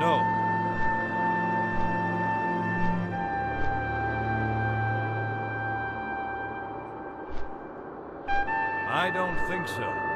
No. I don't think so.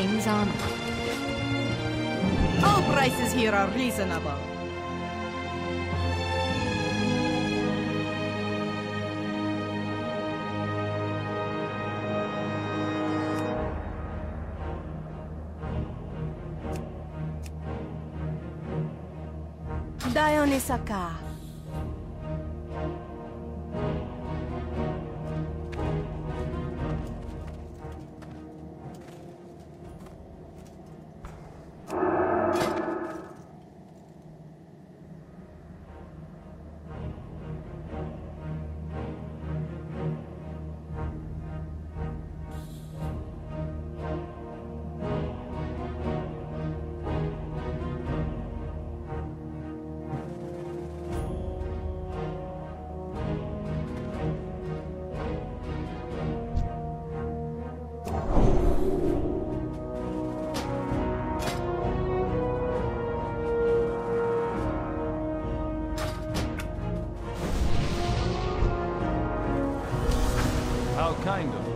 King's armor. All prices here are reasonable. Dionysaka. Kind of.